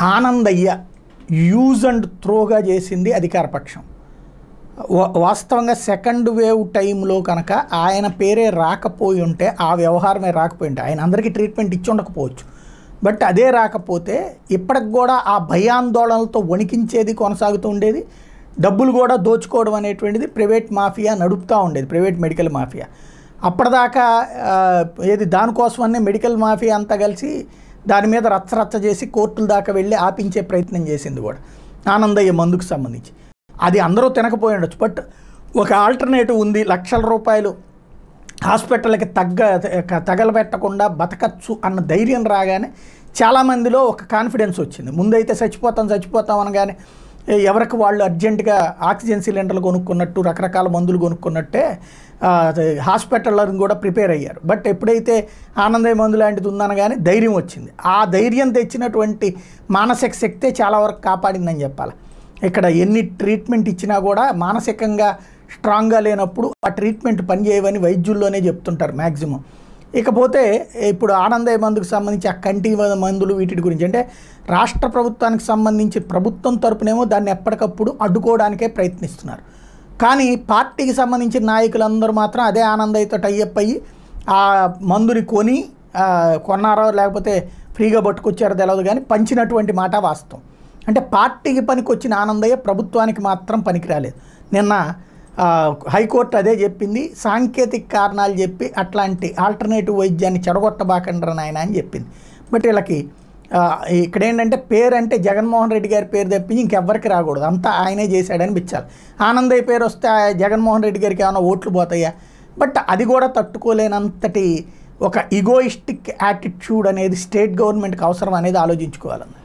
Anandaiah use and త్రోగా చేసింది అధికార పక్షం వా- వాస్తవంగా సెకండ్ వేవ్ టైంలో కనుక ఆయన పేరే రాకపోయి ఉంటే ఆ వ్యవహారమే రాకపోయి ఉంటే ఆయన అందరికీ ట్రీట్మెంట్ ఇచ్చి ఉండకపోవచ్చు. బట్ అదే రాకపోతే ఇప్పటికి కూడా ఆ భయాందోళనలతో వణికించేది కొనసాగుతూ ఉండేది. డబ్బులు కూడా దోచుకోవడం అనేటువంటిది ప్రైవేట్ మాఫియా నడుపుతూ ఉండేది ప్రైవేట్ మెడికల్ మాఫియా. అప్పటిదాకా ఏది దానికోసమనే మెడికల్ మాఫియా అంతా కలిసి దాని మీద రచ్చరచ్చ చేసి కోర్టుల దాకా వెళ్ళి ఆపించే ప్రయత్నం చేసింది కూడా ఆనందయ్య మందుకు సంబంధించి. అది అందరూ తినకపోయి ఉండొచ్చు. బట్ ఒక ఆల్టర్నేటివ్ ఉంది. లక్షల రూపాయలు హాస్పిటల్కి తగ్గ తగలబెట్టకుండా బతకచ్చు అన్న ధైర్యం రాగానే చాలామందిలో ఒక కాన్ఫిడెన్స్ వచ్చింది. ముందైతే చచ్చిపోతాం చచ్చిపోతాం అనగానే ఎవరికి వాళ్ళు అర్జెంటుగా ఆక్సిజన్ సిలిండర్లు కొనుక్కున్నట్టు రకరకాల మందులు కొనుక్కున్నట్టే హాస్పిటల్లను కూడా ప్రిపేర్ అయ్యారు. బట్ ఎప్పుడైతే ఆనందయ్య మందు లాంటిది ఉందనగానే ధైర్యం వచ్చింది. ఆ ధైర్యం తెచ్చినటువంటి మానసిక శక్తే చాలా వరకు కాపాడిందని చెప్పాలి. ఇక్కడ ఎన్ని ట్రీట్మెంట్ ఇచ్చినా కూడా మానసికంగా స్ట్రాంగ్గా లేనప్పుడు ఆ ట్రీట్మెంట్ పనిచేయవని వైద్యుల్లోనే చెప్తుంటారు మ్యాక్సిమం ఇకపోతే ఇప్పుడు ఆనందయ మందుకు సంబంధించి ఆ కంటి మందులు వీటి గురించి అంటే రాష్ట్ర ప్రభుత్వానికి సంబంధించి ప్రభుత్వం తరపునేమో దాన్ని ఎప్పటికప్పుడు అడ్డుకోవడానికే ప్రయత్నిస్తున్నారు. కానీ పార్టీకి సంబంధించిన నాయకులందరూ మాత్రం అదే ఆనందయ్యతో టైఅప్ అయ్యి ఆ మందుని కొని కొన్నారో లేకపోతే ఫ్రీగా పట్టుకొచ్చారో తెలియదు కానీ పంచినటువంటి మాట వాస్తవం. అంటే పార్టీకి పనికొచ్చిన ఆనందయ్య ప్రభుత్వానికి మాత్రం పనికిరాలేదు. నిన్న హైకోర్టు అదే చెప్పింది. సాంకేతిక కారణాలు చెప్పి అట్లాంటి ఆల్టర్నేటివ్ వైద్యాన్ని చెడగొట్టబాకండ్రా నాయన అని చెప్పింది. బట్ వీళ్ళకి ఇక్కడ ఏంటంటే పేరు అంటే జగన్మోహన్ రెడ్డి గారి పేరు తప్పించి ఇంకెవ్వరికి రాకూడదు. అంతా ఆయనే చేశాడని పిచ్చాలి. ఆనందయ్య పేరు వస్తే జగన్మోహన్ రెడ్డి గారికి ఏమైనా ఓట్లు పోతాయా? బట్ అది కూడా తట్టుకోలేనంతటి ఒక ఇగోయిస్టిక్ యాటిట్యూడ్ అనేది స్టేట్ గవర్నమెంట్కి అవసరం అనేది ఆలోచించుకోవాలన్నమాట